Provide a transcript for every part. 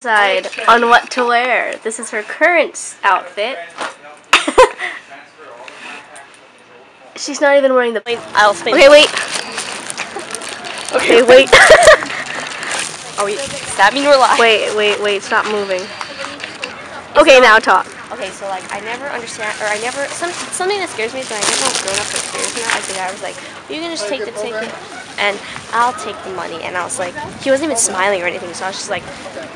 decide on what to wear. This is her current outfit. She's not even wearing the. I'll spin. Okay, wait. Okay, wait. Are we? Does that mean we're live? wait, wait, wait. Stop moving. Okay, now talk. Okay, so like I never understand, or I never some something that scares me is when I get more grown up scares me. As a guy, I was like, "You can just take the ticket, and I'll take the money." And I was like, he wasn't even smiling or anything, so I was just like,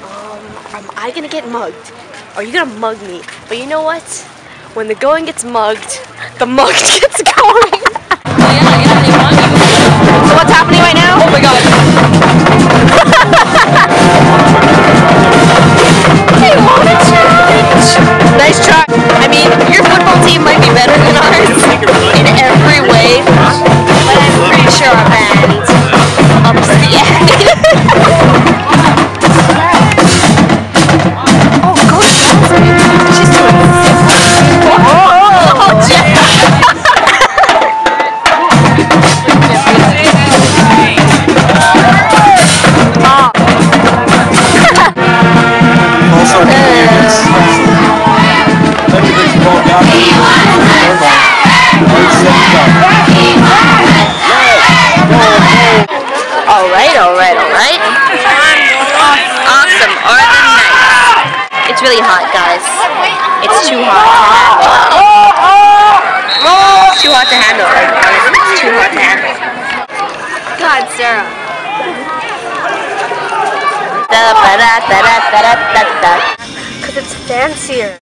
um, "Am I gonna get mugged? Are you gonna mug me?" But you know what? When the going gets mugged, the mug gets going. Ours in every way, but I'm pretty sure our Alright, alright, alright. Awesome. Oregon nice. It's really hot, guys. It's too hot. It's too hot to handle. It's too hot to handle. God, Sarah. Da, da, da, da, da, da, da. Because it's fancier.